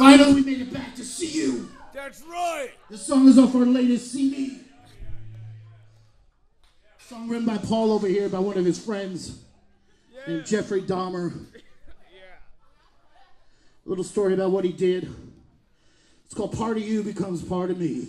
Finally, we made it back to see you. That's right. The song is off our latest CD. Song written by Paul over here by one of his friends named Jeffrey Dahmer. A little story about what he did. It's called Part of You Becomes Part of Me.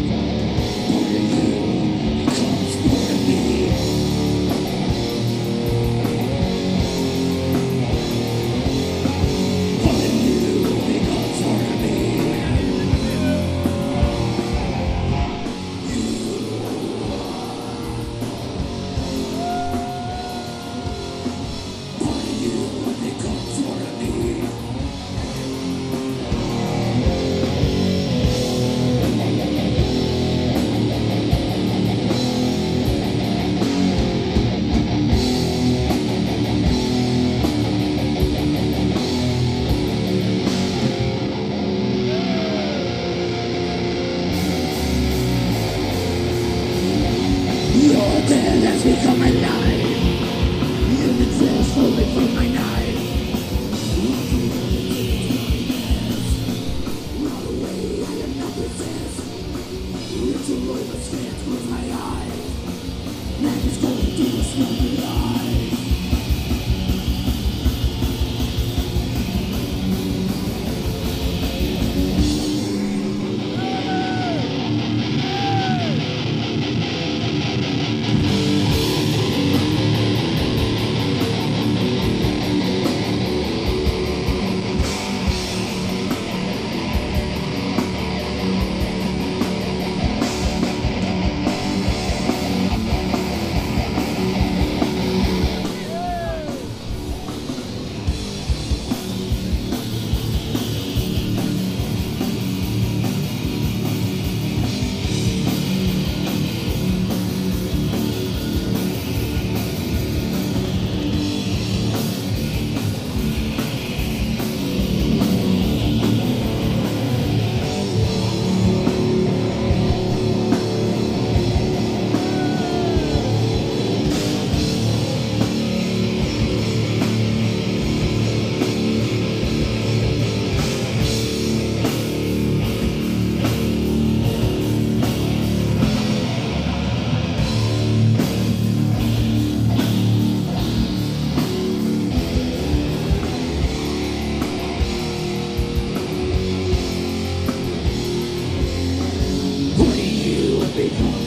the dead has become alive. In the chest, falling from my knife. Run away, I am not resist. Reaching over, with my eyes. Man is going to the smoking. baby.